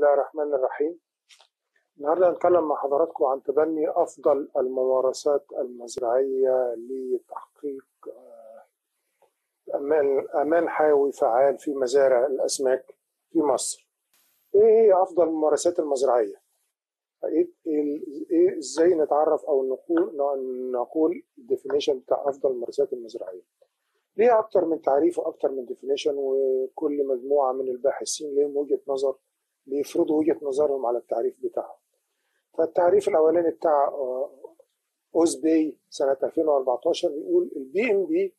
الله الرحمن الرحيم النهارده هنتكلم مع حضراتكم عن تبني أفضل الممارسات المزرعية لتحقيق آه، أمان أمان حيوي فعال في مزارع الأسماك في مصر. إيه هي أفضل الممارسات المزرعية؟ إيه إيه إزاي نتعرف أو نقول نقول ال definition بتاع أفضل الممارسات المزرعية؟ ليها أكتر من تعريف وأكتر من definition وكل مجموعة من الباحثين لهم وجهة نظر بيفرضوا وجهه نظرهم على التعريف بتاعهم فالتعريف الاولاني بتاع آه، اوزبي سنه 2014 بيقول البي ام بي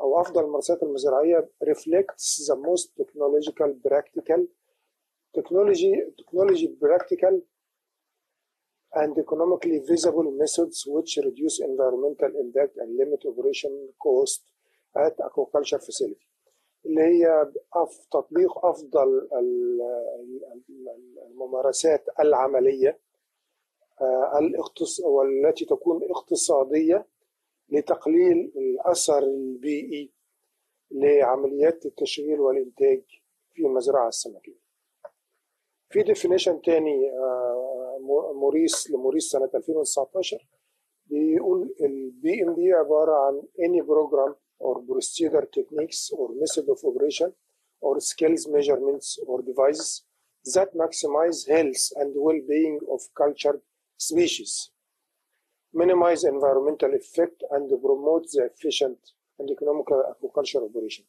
أو افضل الممارسات المزرعيه reflects the most technological practical technology technology practical and economically visible methods which reduce environmental impact and limit operation cost at aquaculture facility اللي هي تطبيق أفضل الممارسات العملية آه، والتي تكون اقتصادية لتقليل الأثر البيئي لعمليات التشغيل والإنتاج في المزرعه السمكية. في definition تاني آه، موريس لموريس سنة 2019 بيقول ال BMP عبارة عن any program or procedure techniques or method of operation or skills measurements or devices that maximize health and well-being of cultured species, minimize environmental effect and promote the efficient and economical aquaculture operation.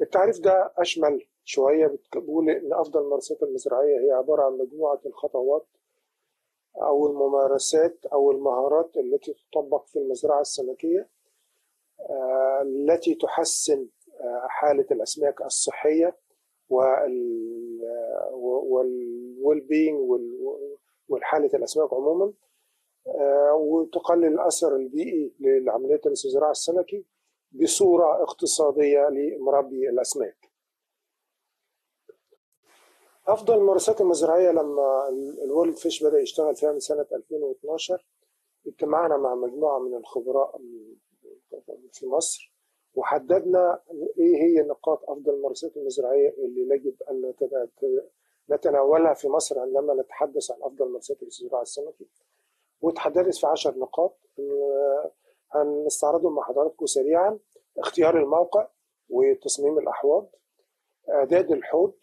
التعريف ده أشمل شوية بتقول إن أفضل الممارسات المزرعية هي عبارة عن مجموعة الخطوات أو الممارسات أو المهارات التي تطبق في المزرعة السمكية التي تحسن آه، حالة الأسماك الصحية والويل بينج والحالة الأسماك عموما. آه، وتقلل الأثر البيئي لعملية الاستزراع السمكي بصورة اقتصادية لمربي الأسماك. أفضل الممارسات المزرعية لما الورلد فيش بدأ يشتغل فيها من سنة 2012 اجتمعنا مع مجموعة من الخبراء في مصر وحددنا إيه هي نقاط أفضل الممارسات المزرعيه اللي يجب أن نتناولها في مصر عندما نتحدث عن أفضل ممارسات الاستزراع السمكي. وتحددت في 10 نقاط هنستعرضهم مع حضراتكم سريعا. اختيار الموقع وتصميم الأحواض إعداد الحوض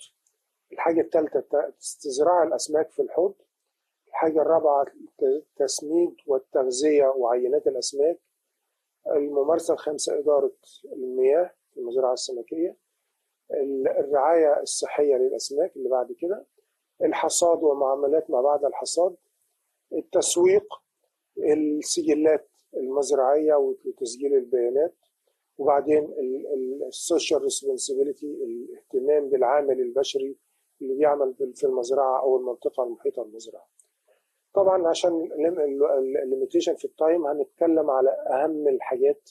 الحاجة الثالثه استزراع الأسماك في الحوض الحاجة الرابعة التسميد والتغذية وعينات الأسماك الممارسة الخامسة إدارة المياه في المزرعة السمكية الرعاية الصحية للأسماك اللي بعد كده الحصاد ومعاملات ما بعد الحصاد التسويق السجلات المزرعية وتسجيل البيانات وبعدين ال social responsibility الاهتمام بالعامل البشري اللي بيعمل في المزرعة أو المنطقة المحيطة بالمزرعة. طبعا عشان ال limitation في ال time هنتكلم على أهم الحاجات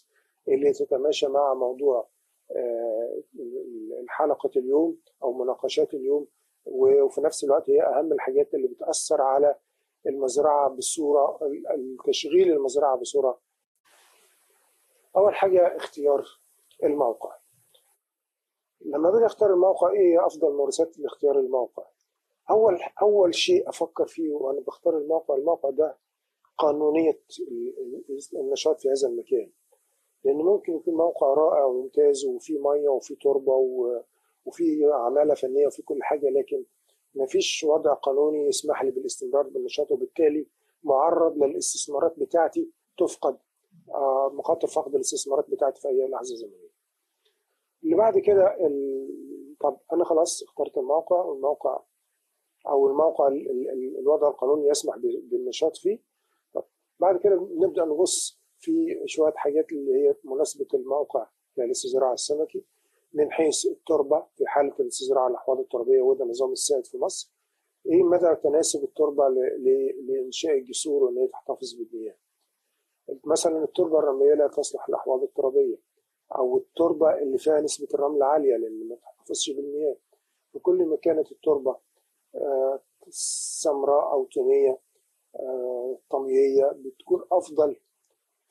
اللي تتماشى مع موضوع آه، حلقة اليوم أو مناقشات اليوم وفي نفس الوقت هي أهم الحاجات اللي بتأثر على المزرعة بصورة تشغيل المزرعة بصورة. أول حاجة اختيار الموقع. لما باجي اختار الموقع إيه أفضل ممارسات لاختيار الموقع؟ أول أول شيء أفكر فيه وأنا بختار الموقع الموقع ده قانونية النشاط في هذا المكان. لأن ممكن يكون موقع رائع وممتاز وفي مية وفي تربة وفي عمالة فنية وفي كل حاجة لكن ما فيش وضع قانوني يسمح لي بالاستمرار بالنشاط وبالتالي معرض للاستثمارات بتاعتي تفقد آه، مخاطر فقد الاستثمارات بتاعتي في أي لحظة زمنية. اللي بعد كده طب أنا خلاص اخترت الموقع والموقع أو الموقع الوضع القانوني يسمح بالنشاط فيه. بعد كده نبدأ نبص في شوية حاجات اللي هي مناسبة الموقع للاستزراع السمكي. من حيث التربة في حالة الاستزراع الأحواض التربية وده نظام السائد في مصر. إيه مدى تناسب التربة لإنشاء الجسور وإن هي تحتفظ بالمياه؟ مثلا التربة الرملية لا تصلح للاحواض الترابيه أو التربة اللي فيها نسبة الرمل عالية لأن ما تحتفظش بالمياه. وكل ما كانت التربة سمراء أو طينية طمية بتكون أفضل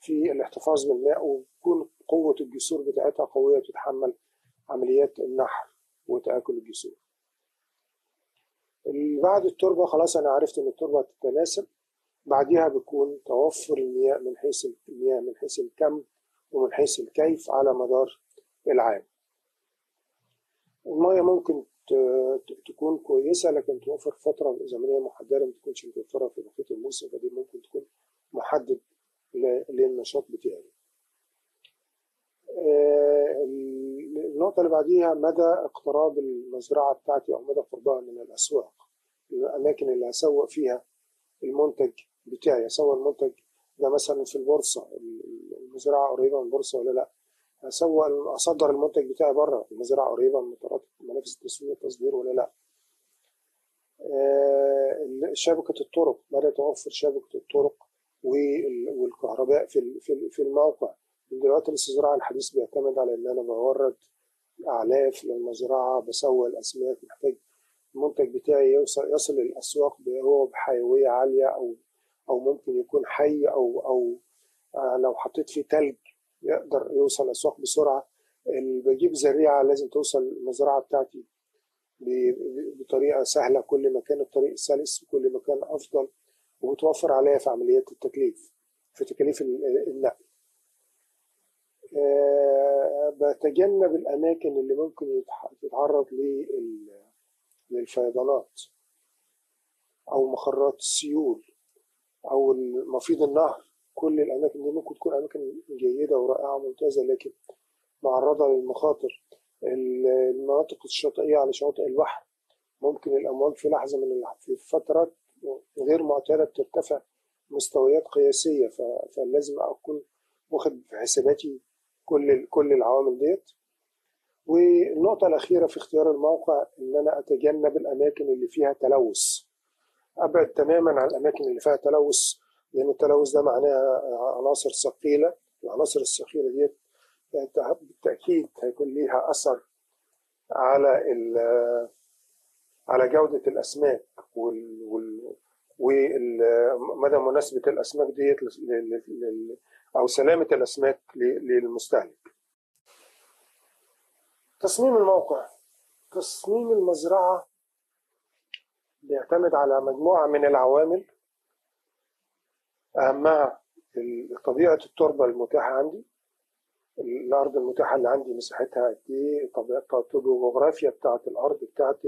في الاحتفاظ بالماء وتكون قوة الجسور بتاعتها قوية وتتحمل عمليات النحر وتآكل الجسور. بعد التربة خلاص أنا عرفت إن التربة تتناسب. بعديها بيكون توفر المياه من حيث المياه من حيث الكم ومن حيث الكيف على مدار العام. المياه ممكن تكون كويسة لكن توفر فترة زمنية محددة ما تكونش متوفرة في بقية الموسم فدي ممكن تكون محدد للنشاط بتاعي. النقطة اللي بعديها مدى اقتراب المزرعة بتاعتي أو مدى قربها من الأسواق. الأماكن اللي هسوق فيها المنتج بتاعي أسوق المنتج ده مثلا في البورصة المزرعة قريبة من البورصة ولا لأ؟ أسوق أصدر المنتج بتاعي بره. المزرعة قريبة من منافس التسويق والتصدير ولا لأ. شبكة الطرق. مدى توفر شبكة الطرق والكهرباء في في الموقع. دلوقتي الاستزراع الحديث بيعتمد على إن أنا بورد اعلاف للمزرعة بسوي الأسماك. محتاج المنتج بتاعي يوصل يصل للاسواق هو بحيوية عالية أو أو ممكن يكون حي أو أو آه لو حطيت فيه تلج يقدر يوصل الاسواق بسرعة. اللي بجيب زريعه لازم توصل المزرعة بتاعتي بطريقة سهلة. كل ما كان الطريق سلس كل ما كان أفضل وبتوفر عليا في عمليات التكليف في تكاليف النقل. أه بتجنب الأماكن اللي ممكن تتعرض للفيضانات أو مخرات السيول أو مفيض النهر. كل الأماكن دي ممكن تكون أماكن جيدة ورائعة وممتازة لكن معرضة للمخاطر. المناطق الشاطئية على شواطئ البحر ممكن الأمواج في لحظة من في فترات غير معتادة بترتفع مستويات قياسية فلازم أكون واخد في حساباتي كل كل العوامل ديت. والنقطة الأخيرة في اختيار الموقع إن أنا أتجنب الأماكن اللي فيها تلوث. أبعد تماما عن الأماكن اللي فيها تلوث لأن التلوث ده معناها عناصر ثقيلة العناصر الثقيلة ديت بالتأكيد هيكون ليها أثر على على جودة الأسماك وال, ومدى مناسبة الأسماك ديت أو سلامة الأسماك للمستهلك. تصميم الموقع. تصميم المزرعة بيعتمد على مجموعة من العوامل أهمها طبيعة التربة المتاحة عندي الأرض المتاحة اللي عندي مساحتها قد طبيعتها الطبوغرافيا بتاعة الأرض بتاعة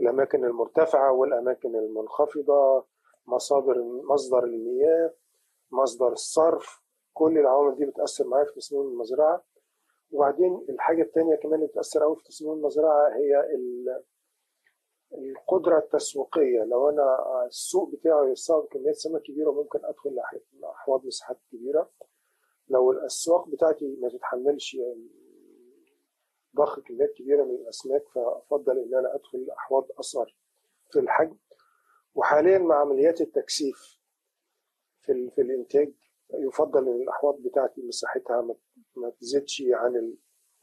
الأماكن المرتفعة والأماكن المنخفضة مصادر مصدر المياه مصدر الصرف كل العوامل دي بتأثر معايا في تصميم المزرعة. وبعدين الحاجة التانية كمان اللي بتأثر أوي في تصميم المزرعة هي القدرة التسويقية. لو أنا السوق بتاعي يستوعب كميات سمك كبيرة ممكن أدخل لأحواض مساحات كبيرة. لو الأسواق بتاعتي ما تتحملش ضخ كميات كبيرة من الأسماك فأفضل إن أنا أدخل أحواض أصغر في الحجم. وحاليا مع عمليات التكثيف في, في الإنتاج يفضل إن الأحواض بتاعتي مساحتها ما تزيدش عن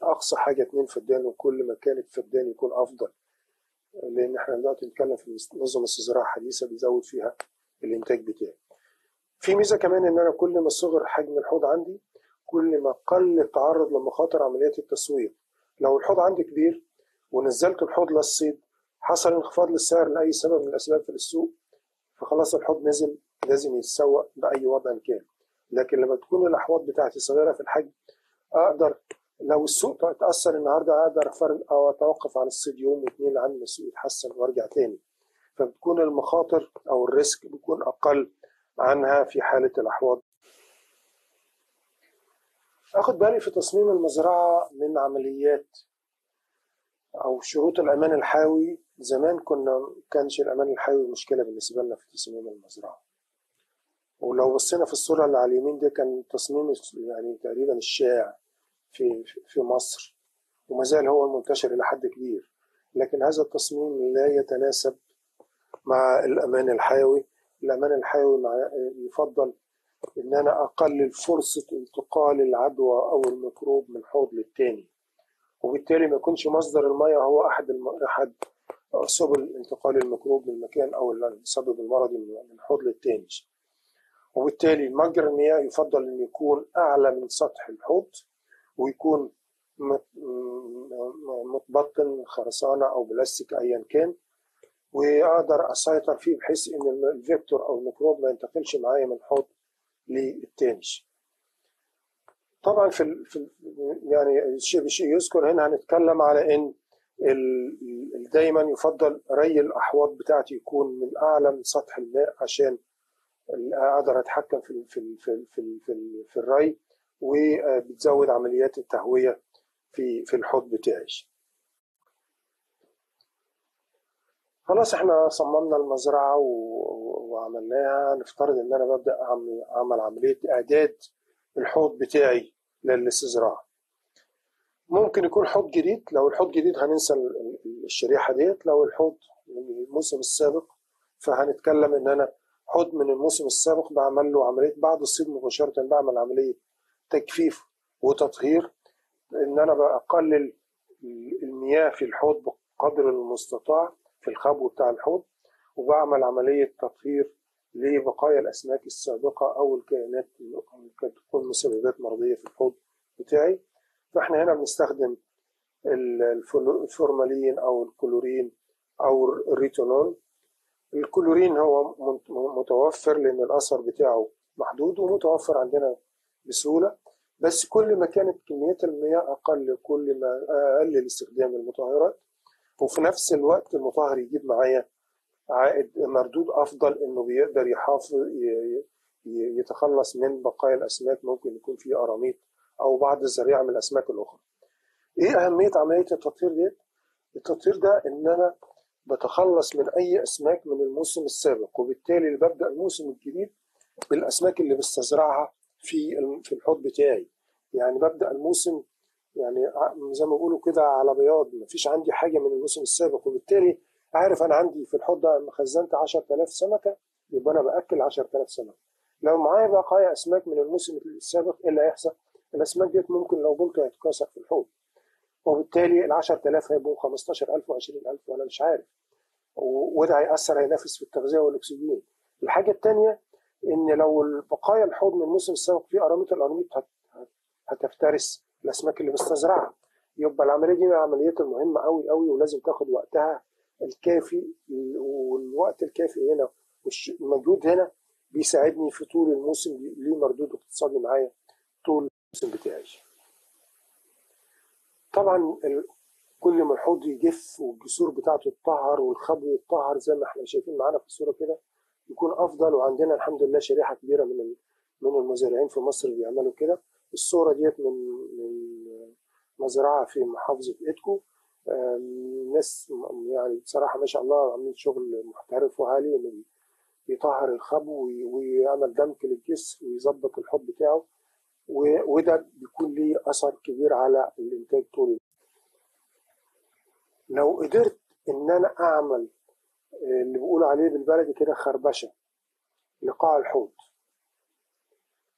أقصى حاجة اتنين فدان وكل ما كانت فدان يكون أفضل. لأن إحنا دلوقتي بنتكلم في نظم الزراعة الحديثة بيزود فيها الإنتاج بتاعي. في ميزة كمان إن أنا كل ما صغر حجم الحوض عندي كل ما قل التعرض لمخاطر عمليات التسويق. لو الحوض عندي كبير ونزلت الحوض للصيد حصل انخفاض للسعر لأي سبب من الأسباب في السوق فخلاص الحوض نزل لازم يتسوق بأي وضع كان لكن لما تكون الأحواض بتاعتي صغيرة في الحجم أقدر لو السوق أقدر أفرق أو أتوقف عن الصيد يوم واثنين ما السوق يتحسن وأرجع تاني. فبتكون المخاطر أو الريسك بيكون أقل عنها في حالة الأحواض. أخد بالي في تصميم المزرعة من عمليات أو شروط الأمان الحيوي. زمان كنا كانش الأمان الحيوي مشكلة بالنسبة لنا في تصميم المزرعة. ولو بصينا في الصورة اللي على اليمين ده كان تصميم يعني تقريبا الشائع. في في مصر وما زال هو المنتشر إلى حد كبير. لكن هذا التصميم لا يتناسب مع الأمان الحيوي. الأمان الحيوي يفضل إن أنا أقلل فرصة انتقال العدوى أو الميكروب من حوض للتاني. وبالتالي ما يكونش مصدر المياه هو أحد الم... أحد سبل انتقال الميكروب من المكان أو السبب المرضي من حوض للتاني. وبالتالي مجرى المياه يفضل أن يكون أعلى من سطح الحوض. ويكون متبطن خرسانة أو بلاستيك أيا كان. وأقدر أسيطر فيه بحيث إن ال vector أو الميكروب ما ينتقلش معايا من حوض للتاني. طبعا في, ال... ال... يعني شيء بشيء يذكر هنا هنتكلم على إن ال... دايما يفضل ري الأحواض بتاعتي يكون من أعلى من سطح الماء عشان أقدر أتحكم في في في في, في, في الري. وبتزود عمليات التهوية في في الحوض بتاعي. خلاص إحنا صممنا المزرعة وعملناها. نفترض إن أنا ببدأ أعمل, عملية إعداد الحوض بتاعي للاستزراع. ممكن يكون حوض جديد. لو الحوض جديد هننسى الشريحة ديت. لو الحوض من الموسم السابق فهنتكلم إن أنا حوض من الموسم السابق بعمل له عملية بعد الصيد مباشرة بعمل عملية تجفيف وتطهير إن أنا بقلل المياه في الحوض بقدر المستطاع في الخبو بتاع الحوض وبعمل عملية تطهير لبقايا الأسماك السابقة أو الكائنات اللي قد تكون مسببات مرضية في الحوض بتاعي. فإحنا هنا بنستخدم الفورمالين أو الكلورين أو الريتونول. الكلورين هو متوفر لأن الأثر بتاعه محدود ومتوفر عندنا بسهولة بس كل ما كانت كميات المياه أقل كل ما أقلل استخدام المطهرات وفي نفس الوقت المطهر يجيب معايا عائد مردود أفضل إنه بيقدر يحافظ يتخلص من بقايا الأسماك ممكن يكون فيه قراميط أو بعض الزريعة من الأسماك الأخرى. إيه أهمية عملية التطهير دي؟ التطهير ده إن أنا بتخلص من أي أسماك من الموسم السابق وبالتالي ببدأ الموسم الجديد بالأسماك اللي بستزرعها في في الحوض بتاعي. يعني ببدأ الموسم يعني زي ما بيقولوا كده على بياض. مفيش عندي حاجة من الموسم السابق. وبالتالي عارف أنا عندي في الحوض ده خزنت 10000 سمكة يبقى أنا بأكل 10000 سمكة. لو معايا بقايا أسماك من الموسم السابق إيه اللي هيحصل؟ الأسماك ديت ممكن لو بلطة يتكاثر في الحوض. وبالتالي ال 10000 هيبقوا 15000 و20000 وأنا مش عارف. وده هيأثر هينافس في التغذية والأكسجين. الحاجة الثانية إن لو بقايا الحوض من الموسم السابق فيه قراميط القراميط هتفترس. الأسماك اللي بستزرعها يبقى العملية دي من العمليات المهمة قوي قوي ولازم تاخد وقتها الكافي. والوقت الكافي هنا والمجهود هنا بيساعدني في طول الموسم. ليه مردود اقتصادي معايا طول الموسم بتاعي. طبعا كل ما الحوض يجف والجسور بتاعته تطهر والخبو يتطهر زي ما إحنا شايفين معانا في الصورة كده يكون أفضل وعندنا الحمد لله شريحة كبيرة من من المزارعين في مصر بيعملوا كده. الصورة ديت من من مزرعة في محافظة إدكو. ناس يعني بصراحة ما شاء الله عاملين شغل محترف وعالي من يطهر الخبوء ويعمل دمك للجسر ويظبط الحوض بتاعه. وده بيكون ليه أثر كبير على الإنتاج طول لو قدرت إن أنا أعمل اللي بيقولوا عليه بالبلدي كده خربشة. لقاع الحوض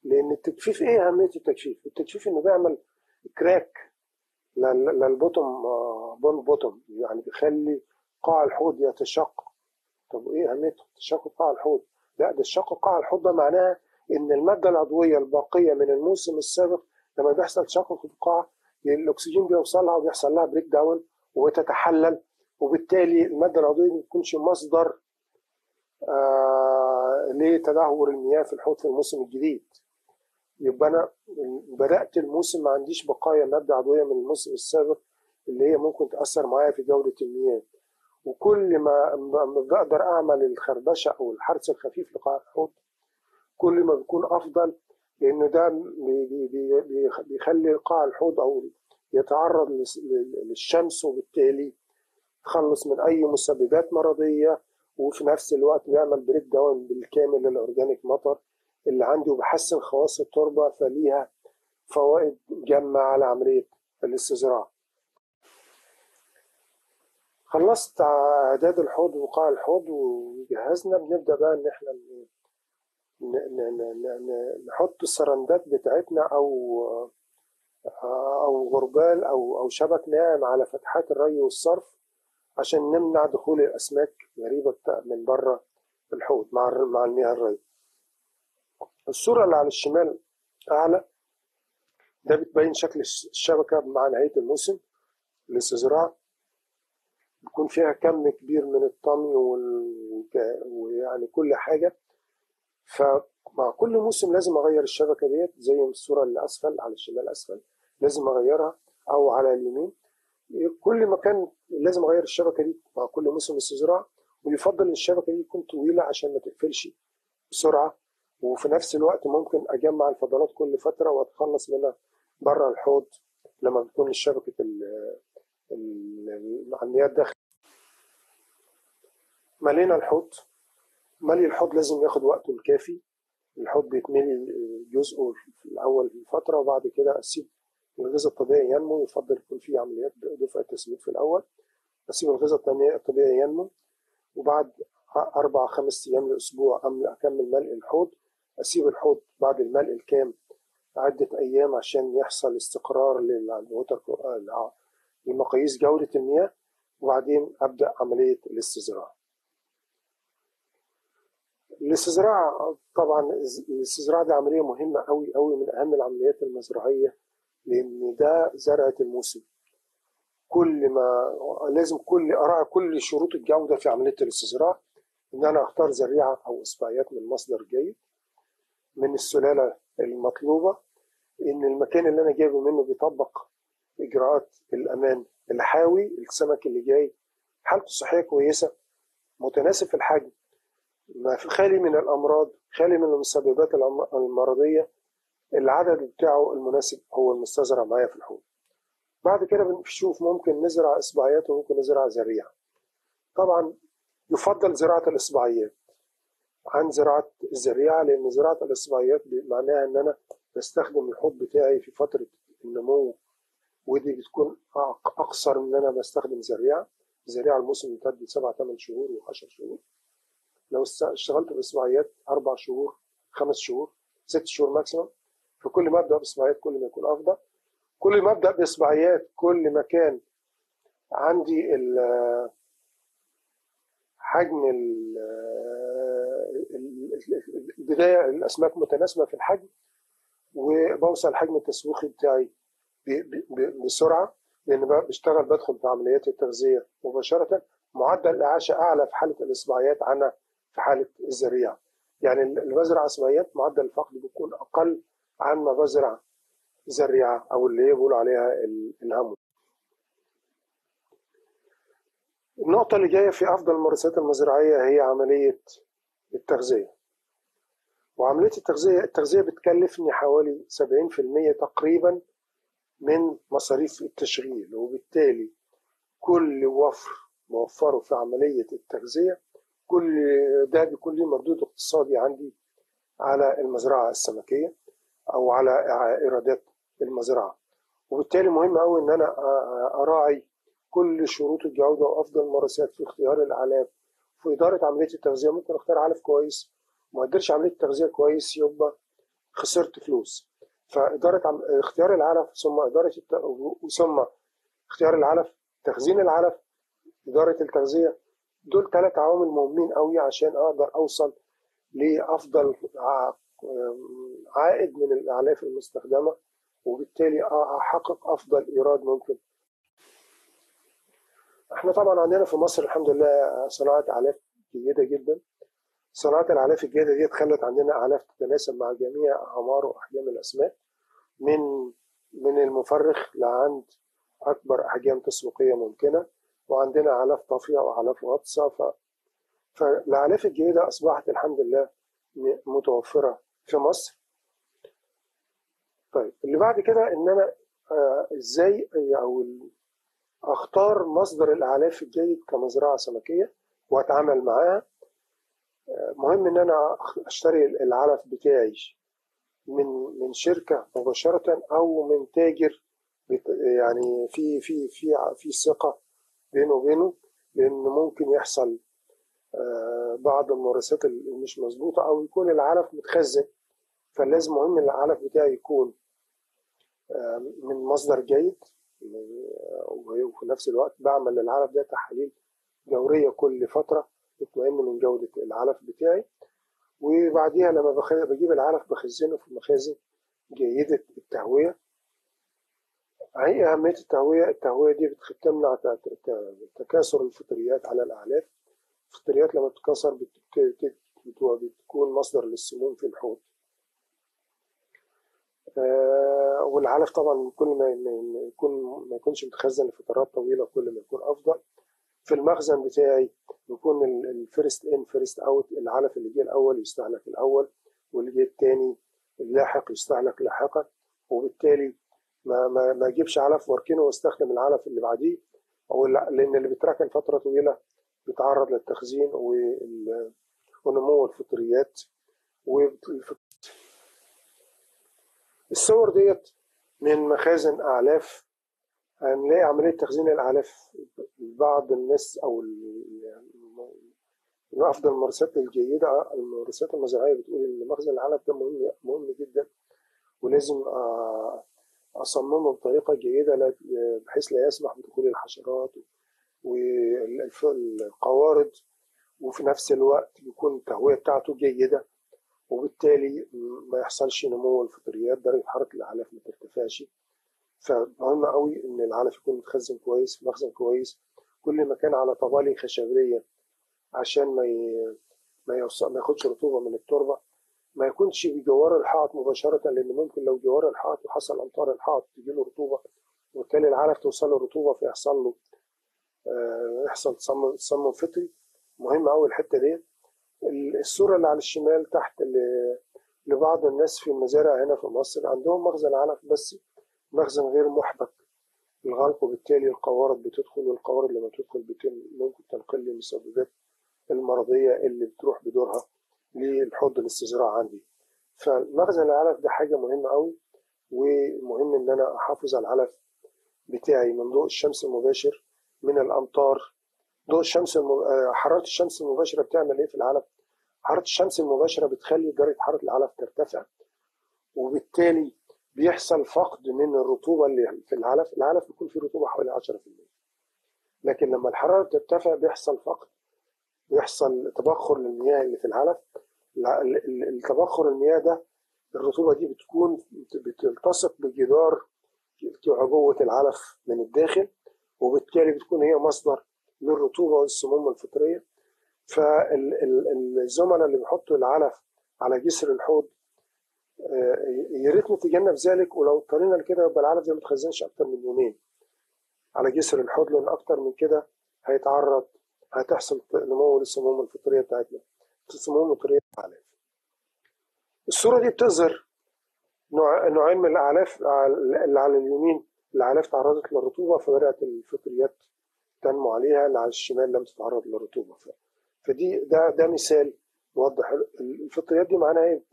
لأن التجفيف إيه أهمية التجفيف؟ التجفيف إنه بيعمل crack لل bottom pond bottom يعني بيخلي قاع الحوض يتشقق طب إيه أهمية تشقق قاع الحوض لا ده تشقق قاع الحوض ده معناها إن المادة العضوية الباقية من الموسم السابق لما بيحصل تشقق في القاع الأكسجين بيوصلها وبيحصل لها breakdown وتتحلل. وبالتالي المادة العضوية ما بتكونش مصدر آه لتدهور المياه في الحوض في الموسم الجديد. يبقى أنا بدأت الموسم ما عنديش بقايا مادة عضوية من الموسم السابق اللي هي ممكن تأثر معايا في جودة المياه. وكل ما بقدر أعمل الخربشة أو الحرث الخفيف لقاع الحوض كل ما بيكون أفضل لأن ده بيخلي قاع الحوض أو يتعرض للشمس وبالتالي تخلص من أي مسببات مرضية وفي نفس الوقت بيعمل breakdown بالكامل لل organic matter اللي عندي وبحسن خواص التربة فليها فوائد جامة على عملية الاستزراع. خلصت أعداد الحوض وقاع الحوض وجهزنا. بنبدأ بقى إن إحنا نحط السرندات بتاعتنا أو أو غربال أو أو شبك ناعم على فتحات الري والصرف. عشان نمنع دخول الأسماك غريبة من بره الحوض مع مع المياه الري الصورة اللي على الشمال أعلى ده بتبين شكل الشبكة مع نهاية الموسم الاستزراع بيكون فيها كم كبير من الطمي ويعني كل حاجة. فمع كل موسم لازم أغير الشبكة ديت زي الصورة اللي أسفل على الشمال أسفل لازم أغيرها أو على اليمين. كل مكان لازم أغير الشبكة دي مع كل موسم استزراع ويفضل إن الشبكة دي تكون طويلة عشان ما تقفلش بسرعة. وفي نفس الوقت ممكن أجمع الفضلات كل فترة وأتخلص منها بره الحوض لما بتكون الشبكة ال- ال- المعليات داخل ملينا الحوض. ملي الحوض لازم ياخد وقته الكافي. الحوض بيتملي جزءه في فترة وبعد كده أسيب الغذاء الطبيعي ينمو يفضل يكون في عمليات دفع تسميد في الأول أسيب الغذاء الطبيعي- ينمو وبعد أربع خمس أيام لأسبوع أملأ- أكمل ملء الحوض أسيب الحوض بعد الملء الكام عدة أيام عشان يحصل استقرار للوتر لمقاييس جودة المياه وبعدين أبدأ عملية الاستزراع. الاستزراع طبعا الاستزراع دي عملية مهمة أوي أوي من أهم العمليات المزرعية لأن ده زرعة الموسم. كل ما لازم كل أراعي كل شروط الجودة في عملية الاستزراع إن أنا أختار زريعة أو إصبعيات من مصدر جيد من السلالة المطلوبة إن المكان اللي أنا جايبه منه بيطبق إجراءات الأمان الحاوي السمك اللي جاي حالته الصحية كويسة متناسب في الحجم ما خالي من الأمراض خالي من المسببات المرضية. العدد بتاعه المناسب هو المستزرع معايا في الحوض. بعد كده بنشوف ممكن نزرع إصبعيات وممكن نزرع زريعة طبعا يفضل زراعة الإصبعيات عن زراعة الزريعة لأن زراعة الإصبعيات معناها إن أنا بستخدم الحوض بتاعي في فترة النمو ودي بتكون أق- أقصر من إن أنا بستخدم زريعة زريعة الموسم يمتد سبع ثمان شهور و10 شهور. لو اشتغلت بإصبعيات أربع شهور خمس شهور ست شهور ماكسيمم فكل ما أبدأ بإصبعيات كل ما يكون أفضل. كل ما أبدأ بإصبعيات كل ما كان عندي حجم ال- ال- ال- البداية الأسماك متناسبة في الحجم وبوصل الحجم التسويقي بتاعي ب- ب- بسرعة لأن بقى بشتغل بدخل في عمليات التغذية مباشرة. معدل الإعاشة أعلى في حالة الإصبعيات عنها في حالة الزريعة يعني بزرع إصبعيات معدل الفقد بيكون أقل عن ما بزرع زريعة أو اللي هي بيقولوا عليها ال- الهمو. النقطة اللي جاية في أفضل الممارسات المزرعية هي عملية التغذية. وعملية التغذية التغذية بتكلفني حوالي 70% تقريبا من مصاريف التشغيل وبالتالي كل وفر موفره في عملية التغذية كل ده بيكون ليه مردود اقتصادي عندي على المزرعة السمكية. أو على إيرادات المزرعة. وبالتالي مهم أوي إن أنا أ- أراعي كل شروط الجودة وأفضل الممارسات في اختيار الأعلاف في إدارة عملية التغذية ممكن أختار علف كويس ما أقدرش عملية التغذية كويس يبقى خسرت فلوس. فإدارة عم... اختيار العلف ثم إدارة الت... ثم اختيار العلف تخزين العلف إدارة التغذية دول ثلاث عوامل مهمين قوي عشان أقدر أوصل لأفضل ع- عائد من الأعلاف المستخدمة وبالتالي أحقق أفضل إيراد ممكن. إحنا طبعا عندنا في مصر الحمد لله صناعة أعلاف جيدة جدا. صناعة الأعلاف الجيدة دي خلت عندنا أعلاف تتناسب مع جميع أعمار وأحجام الأسماك من من المفرخ لعند أكبر أحجام تسويقية ممكنة وعندنا أعلاف طافية وأعلاف غطسة. ف... فالأعلاف الجيدة أصبحت الحمد لله م- متوفرة في مصر. طيب اللي بعد كده إن أنا آه إزاي أو ال- أختار مصدر الأعلاف الجيد كمزرعة سمكية وأتعامل معاها. آه، مهم إن أنا أخ- أشتري العلف بتاعي من من شركة مباشرة أو من تاجر يعني في في في في ثقة بينه وبينه لأن ممكن يحصل آه، بعض الممارسات اللي مش مظبوطة أو يكون العلف متخزن. فلازم مهم العلف بتاعي يكون من مصدر جيد آه، وفي نفس الوقت بعمل للعلف ده تحاليل دورية كل فترة يطمئن من جودة العلف بتاعي. وبعديها لما بجيب العلف بخزنه في مخازن جيدة التهوية. هي أهمية التهوية التهوية دي بتمنع تكاثر الفطريات على الأعلاف. الفطريات لما تتكسر بتكون مصدر للسموم في الحوض. آه، والعلف طبعا كل ما يكون ما يكونش متخزن لفترات طويلة كل ما يكون أفضل. في المخزن بتاعي يكون ال first in first out العلف اللي جه الأول يستهلك الأول واللي جه الثاني اللاحق يستهلك لاحقا. وبالتالي ما ما ما اجيبش علف واركنه واستخدم العلف اللي بعديه. أو لأن اللي بيتركن فترة طويلة بيتعرض للتخزين ونمو الفطريات الصور ديت من مخازن أعلاف هنلاقي عملية تخزين الأعلاف بعض الناس أو من أفضل الممارسات الجيدة الممارسات المزرعية بتقول إن مخزن العلف ده مهم مهم جدا ولازم أصممه بطريقة جيدة بحيث لا يسمح بدخول الحشرات والقوارض وفي نفس الوقت يكون التهوية بتاعته جيدة. وبالتالي ما يحصلش نمو الفطريات درجة حرارة الاعلاف ما ترتفعش. فمهم قوي إن العلف يكون متخزن كويس في مخزن كويس كل ما كان على طبالي خشبية عشان ما ي... ما يوصل ما ياخدش رطوبة من التربة. ما يكونش بجوار الحائط مباشرة لأن ممكن لو جوار الحائط وحصل أمطار الحائط تجي له رطوبة وبالتالي العلف توصل له رطوبة فيحصل له آه يحصل تصمم فطري. مهم قوي الحتة دي الصورة اللي على الشمال تحت لبعض الناس في المزارع هنا في مصر عندهم مخزن علف بس مخزن غير محبك. الغلق وبالتالي القوارض بتدخل والقوارض لما تدخل ممكن تنقل المسببات المرضية اللي بتروح بدورها للحوض الاستزراع عندي. فمخزن العلف ده حاجة مهمة قوي ومهم إن أنا أحافظ على العلف بتاعي من ضوء الشمس المباشر من الأمطار ضوء الشمس. آه، حرارة الشمس المباشرة بتعمل إيه في العلف حرارة الشمس المباشرة بتخلي درجة حرارة العلف ترتفع وبالتالي بيحصل فقد من الرطوبة اللي في العلف العلف بيكون فيه رطوبة حوالي 10% لكن لما الحرارة ترتفع بيحصل فقد بيحصل تبخر للمياه اللي في العلف التبخر المياه ده الرطوبة دي بتكون بتلتصق بجدار عبوة العلف من الداخل وبالتالي بتكون هي مصدر للرطوبة والسموم الفطرية. فالزملاء اللي بيحطوا العلف على جسر الحوض آه، يا ريت نتجنب ذلك ولو اضطرينا لكده يبقى العلف ده ما يتخزنش أكتر من يومين على جسر الحوض لأن أكتر من كده هيتعرض هتحصل نمو للسموم الفطرية بتاعتنا. السموم الفطرية الاعلاف الصورة دي بتظهر نوع نوعين من الأعلاف اللي على اليمين الأعلاف تعرضت للرطوبة فبدأت الفطريات تنمو عليها اللي على الشمال لم تتعرض للرطوبه فدي ده ده مثال موضح الفطريات دي معناها إيه؟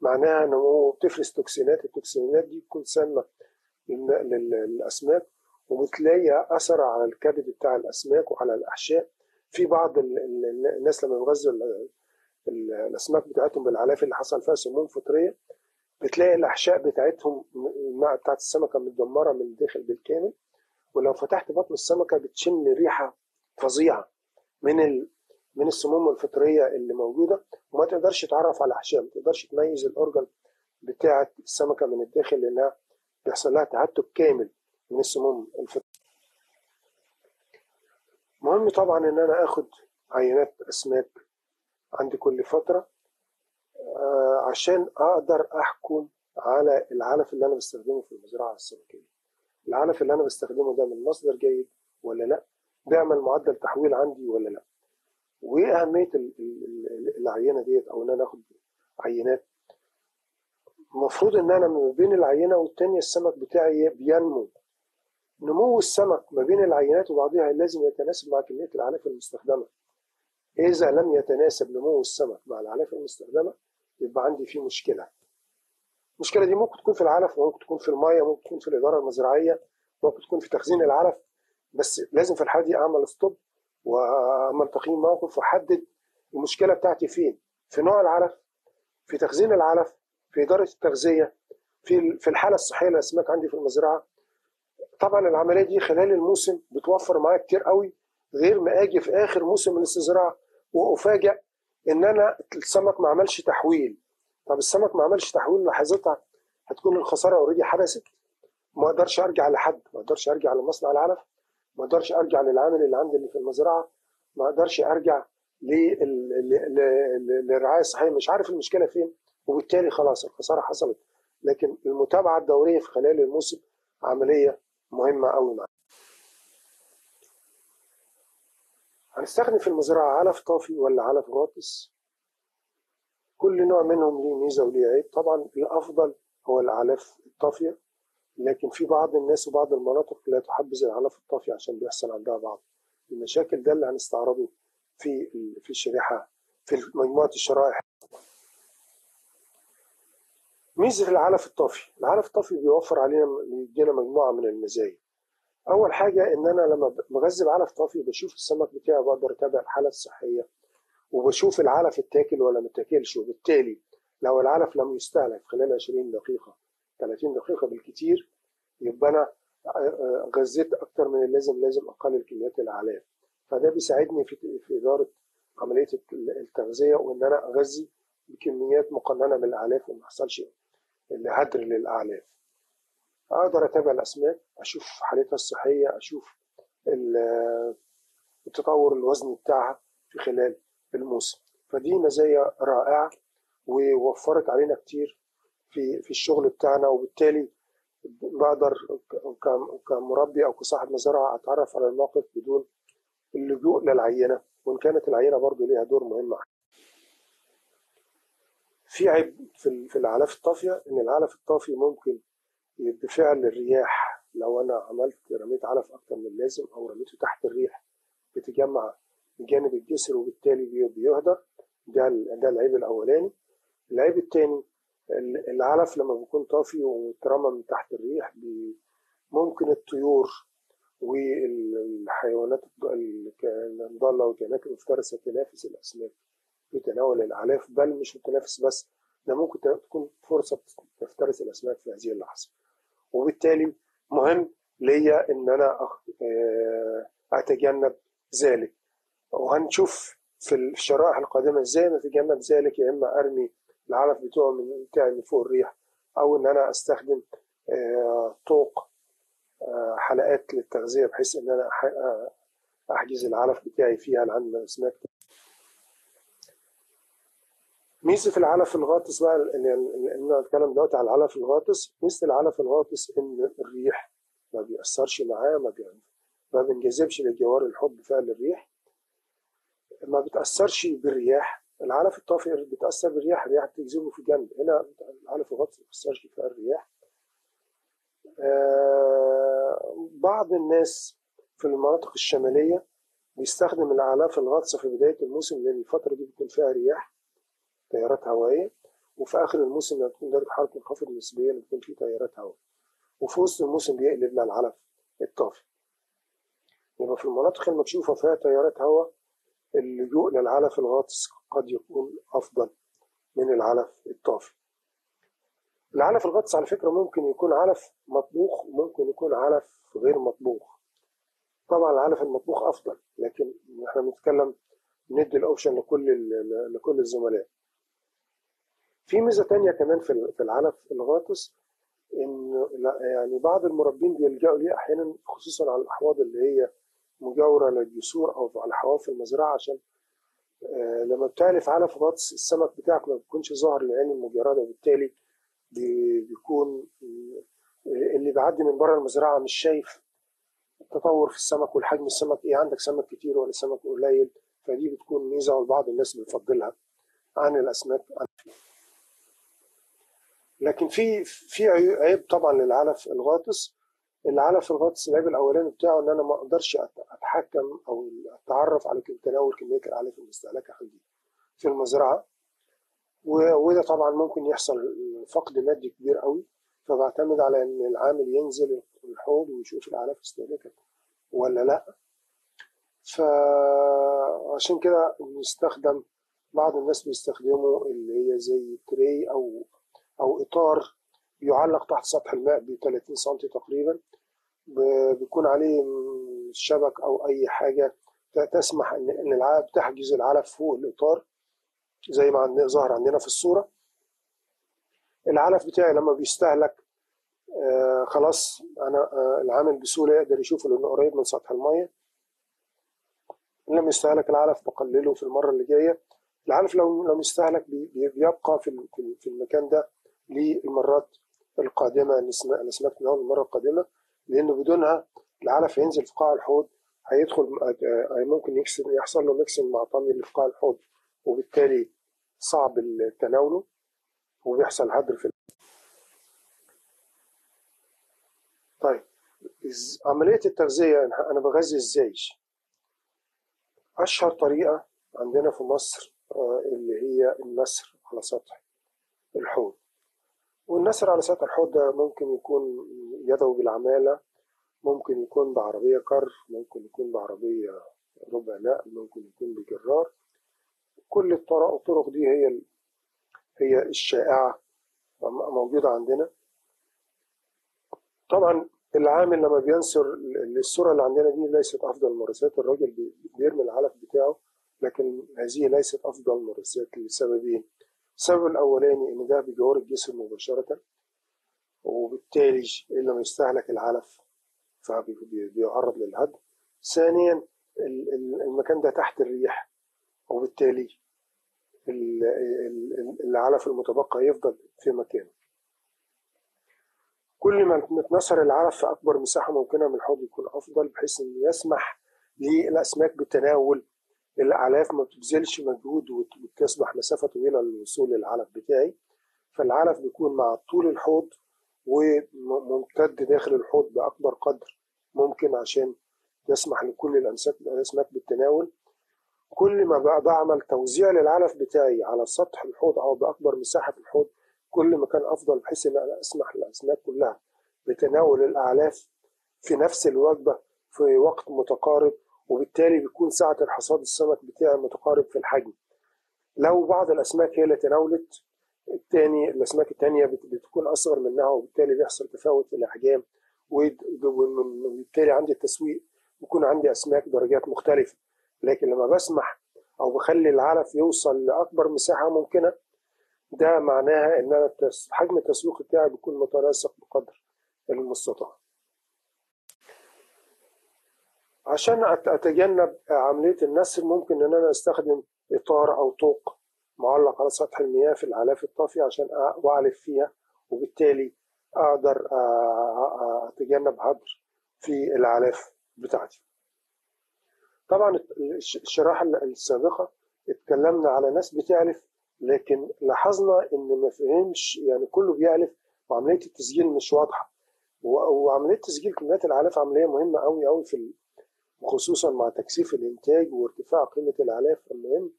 معناها نمو بتفرز توكسينات التوكسينات دي سامة للأسماك وبتلاقي أثر على الكبد بتاع الأسماك وعلى الأحشاء. في بعض الناس لما يغذوا الأسماك بتاعتهم بالعلاف اللي حصل فيها سموم فطرية بتلاقي الأحشاء بتاعتهم بتاعت السمكة متدمرة من الداخل بالكامل. ولو فتحت بطن السمكة بتشم ريحة فظيعة من من السموم الفطريه اللي موجودة وما تقدرش تعرف على الاحشاء ما تقدرش تميز الاورجن بتاعة السمكة من الداخل لأنها بيحصل لها تهتك كامل من السموم الفطرية. مهم طبعا إن أنا آخد عينات أسماك عندي كل فترة آه، عشان أقدر أحكم على العلف اللي أنا بستخدمه في المزرعة السمكية. العلف اللي أنا بستخدمه ده من مصدر جيد ولا لأ؟ بيعمل معدل تحويل عندي ولا لأ؟ وايه اهميه العينة ديت أو إن أنا آخد عينات. المفروض إن أنا ما بين العينة والتانية السمك بتاعي بينمو. نمو السمك ما بين العينات وبعضها لازم يتناسب مع كمية العلاف المستخدمة. إذا لم يتناسب نمو السمك مع العلاف المستخدمة يبقى عندي فيه مشكلة. المشكلة دي ممكن تكون في العلف وممكن تكون في المية ممكن تكون في الإدارة المزرعية ممكن تكون في تخزين العلف بس لازم في الحالة دي أعمل ستوب وأعمل تقييم موقف وأحدد المشكلة بتاعتي فين. في نوع العلف في تخزين العلف في إدارة التغذية في في الحالة الصحية للاسماك عندي في المزرعة. طبعا العملية دي خلال الموسم بتوفر معايا كتير قوي غير ما أجي في آخر موسم الاستزراع وافاجئ إن أنا السمك ما عملش تحويل. طب السمك ما عملش تحويل لحظتها هتكون الخسارة اوريدي حدثت ما أقدرش ارجع لحد ما أقدرش ارجع لمصنع العلف ما أقدرش ارجع للعامل اللي عندي اللي في المزرعة ما أقدرش ارجع للرعاية الصحية. مش عارف المشكلة فين وبالتالي خلاص الخسارة حصلت. لكن المتابعة الدورية في خلال الموسم عملية مهمة قوي معانا هنستخدم في المزرعة علف طافي ولا علف غاطس؟ كل نوع منهم ليه ميزة وليه عيب. طبعا الأفضل هو الأعلاف الطافية لكن في بعض الناس وبعض المناطق لا تحبذ العلف الطافي عشان بيحصل عندها بعض. المشاكل ده اللي هنستعرضه في في الشريحة في مجموعة الشرائح. ميزة العلف الطافي العلف الطافي بيوفر علينا بيدينا مجموعة من المزايا. أول حاجة إن أنا لما بغذي بعلف طافي بشوف السمك بتاعي بقدر أتابع الحالة الصحية. وبشوف العلف اتاكل ولا ما اتاكلش وبالتالي لو العلف لم يستهلك خلال 20 دقيقة 30 دقيقة بالكثير يبقى أنا غذيت أكتر من اللازم لازم أقلل كميات الاعلاف فده بيساعدني في في إدارة عملية التغذية وإن أنا أغذي بكميات مقننة من الاعلاف وما يحصلش هدر للأعلاف. أقدر أتابع الأسماك أشوف حالتها الصحية أشوف التطور الوزني بتاعها في خلال الموسم. فدي مزايا رائعة ووفرت علينا كتير في في الشغل بتاعنا وبالتالي بقدر كمربي أو كصاحب مزرعه أتعرف على الموقف بدون اللجوء للعينة وإن كانت العينة برضه ليها دور مهم. في عيب في العلف الطافية إن العلف الطافي ممكن بفعل الرياح. لو أنا عملت رميت علف أكتر من اللازم أو رميته تحت الريح بتجمع بجانب الجسر وبالتالي بيهدر. ده ده العيب الأولاني. العيب الثاني العلف لما بيكون طافي واترمى من تحت الريح ممكن الطيور والحيوانات الضالة والكائنات المفترسة تنافس الأسماك في تناول الأعلاف بل مش تنافس بس ده ممكن تكون فرصة تفترس الأسماك في هذه اللحظة. وبالتالي مهم ليا إن أنا أتجنب ذلك. وهنشوف في الشرائح القادمة إزاي نتجنب ذلك يا إما أرمي العلف بتوعه من بتاعي من فوق الريح أو إن أنا أستخدم طوق حلقات للتغذية بحيث إن أنا أحجز العلف بتاعي فيها لعند الأسماك ميزة العلف الغاطس بقى إن أتكلم دلوقتي على العلف الغاطس ميزة العلف الغاطس إن الريح ما بيأثرش معاه ما. ما بينجذبش لجوار الحب بفعل الريح ما بتأثرش بالرياح العلف الطافي بتأثر بالرياح الرياح بتجذبه في جنب هنا العلف الغطس ما بتأثرش في الرياح. آه بعض الناس في المناطق الشمالية بيستخدم الأعلاف الغاطسة في بداية الموسم لأن الفترة دي بيكون فيها رياح تيارات هوائية. وفي آخر الموسم لما تكون درجة حرارة منخفضة نسبيا بيكون فيه تيارات هواء وفي وسط الموسم بيقلب لنا العلف الطافي يبقى في المناطق المكشوفة فيها تيارات هواء اللجوء للعلف الغاطس قد يكون أفضل من العلف الطافي. العلف الغطس على فكرة ممكن يكون علف مطبوخ وممكن يكون علف غير مطبوخ. طبعا العلف المطبوخ أفضل لكن إحنا بنتكلم ندي الأوبشن لكل لكل الزملاء. في ميزة تانية كمان في العلف الغاطس إن يعني بعض المربين بيلجأوا ليه أحيانا خصوصا على الأحواض اللي هي مجاورة للجسور أو على حواف المزرعة عشان آه لما بتعلف علف غطس السمك بتاعك ما بيكونش ظاهر للعين المجردة وبالتالي بيكون اللي بيعدي من بره المزرعة مش شايف التطور في السمك والحجم السمك إيه عندك سمك كتير ولا سمك قليل؟ فدي بتكون ميزة والبعض الناس بيفضلها عن الأسماك. لكن في في عيب طبعا للعلف الغاطس. العلف الغطس العيب الأولاني بتاعه إن أنا ما أقدرش أتحكم أو أتعرف على تناول كمية العلف المستهلكة عندي في المزرعة. وده طبعا ممكن يحصل فقد مادي كبير قوي. فبعتمد على إن العامل ينزل الحوض ويشوف العلف استهلكت ولا لأ. فعشان كده بنستخدم بعض الناس بيستخدموا اللي هي زي تري أو أو إطار يعلق تحت سطح الماء ب 30 سم تقريبا بيكون عليه شبك أو أي حاجة تسمح ان إن العلف تحجز العلف فوق الإطار زي ما ظهر عندنا في الصورة. العلف بتاعي لما بيستهلك آه خلاص أنا آه العامل بسهولة يقدر يشوفه لأنه قريب من سطح المية. ان لم يستهلك العلف بقلله في المرة اللي جاية. العلف لو لم يستهلك بيبقى في في المكان ده للمرات. القادمة الاسماك تناول المره القادمة لأنه بدونها العلف هينزل في قاع الحوض هيدخل ممكن يحصل له ميكسنج مع طمي اللي في قاع الحوض وبالتالي صعب تناوله وبيحصل هدر في طيب عملية التغذية أنا بغذي إزاي؟ أشهر طريقة عندنا في مصر آه، اللي هي النسر على سطح الحوض والنسر على سطح الحوض ممكن يكون يدوي بالعمالة ممكن يكون بعربية كر ممكن يكون بعربية ربع نقل ممكن يكون بجرار. كل الطرق دي هي هي الشائعة موجودة عندنا. طبعا العامل لما بينصر الصورة اللي عندنا دي ليست أفضل الممارسات الراجل بيرمي العلف بتاعه لكن هذه ليست أفضل الممارسات لسببين. السبب الأولاني إن ده بيجور الجسم مباشرة وبالتالي إن لم يستهلك العلف فبيعرض للهدر ثانيا المكان ده تحت الريح وبالتالي العلف المتبقى يفضل في مكانه. كل ما نتنشر العلف في أكبر مساحة ممكنة من الحوض يكون أفضل بحيث إنه يسمح للأسماك بتناول الأعلاف ما بتبذلش مجهود وتصبح مسافة طويلة للوصول للعلف بتاعي. فالعلف بيكون مع طول الحوض وممتد داخل الحوض بأكبر قدر ممكن عشان يسمح لكل الأسماك بالتناول. كل ما بقى بعمل توزيع للعلف بتاعي على سطح الحوض أو بأكبر مساحة في الحوض كل ما كان أفضل بحيث إن أنا أسمح للأسماك كلها بتناول الأعلاف في نفس الوجبة في وقت متقارب وبالتالي بيكون ساعة الحصاد السمك بتاعي متقارب في الحجم. لو بعض الأسماك هي اللي تناولت التاني الأسماك التانية بتكون أصغر منها وبالتالي بيحصل تفاوت في الأحجام وبالتالي عندي التسويق بيكون عندي أسماك درجات مختلفة. لكن لما بسمح أو بخلي العلف يوصل لأكبر مساحة ممكنة ده معناها إن أنا حجم التسويق بتاعي بيكون متناسق بقدر المستطاع. عشان أتجنب عملية النسر ممكن إن أنا أستخدم إطار أو طوق معلق على سطح المياه في العلاف الطافية عشان أعلف فيها وبالتالي أقدر أتجنب هدر في العلاف بتاعتي. طبعا الشراحة السابقة اتكلمنا على ناس بتعلف لكن لاحظنا إن ما فهمش يعني كله بيعلف وعملية التسجيل مش واضحة. وعملية تسجيل كميات العلاف عملية مهمة قوي قوي في خصوصا مع تكثيف الإنتاج وارتفاع قيمة العلاف المهم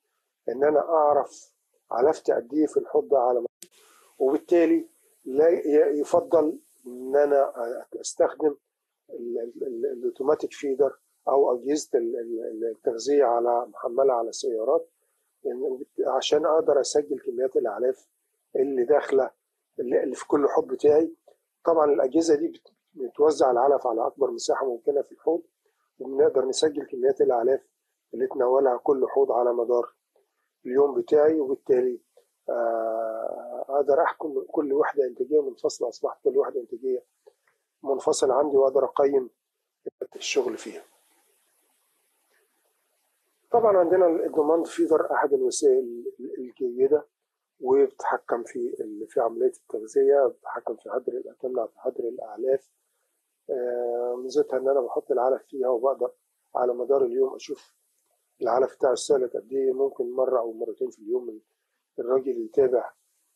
إن أنا أعرف علفت قد إيه في الحوض ده على وبالتالي لا يفضل إن أنا أستخدم الأوتوماتيك فيدر أو أجهزة التغذية على محملة على سيارات عشان أقدر أسجل كميات الاعلاف اللي داخلة اللي في كل حوض بتاعي. طبعا الأجهزة دي بتوزع العلف على أكبر مساحة ممكنة في الحوض. وبنقدر نسجل كميات الأعلاف اللي تناولها كل حوض على مدار اليوم بتاعي وبالتالي آه، أقدر أحكم كل وحدة إنتاجية منفصلة أصبحت كل وحدة إنتاجية منفصلة عندي وأقدر أقيم الشغل فيها. طبعا عندنا الدوماند فيدر أحد الوسائل الجيدة وبتحكم في في عملية التغذية بتحكم في هدر في هدر الأعلاف. ميزتها إن أنا بحط العلف فيها وبقدر على مدار اليوم أشوف العلف بتاع السالة قد إيه. ممكن مرة أو مرتين في اليوم الراجل يتابع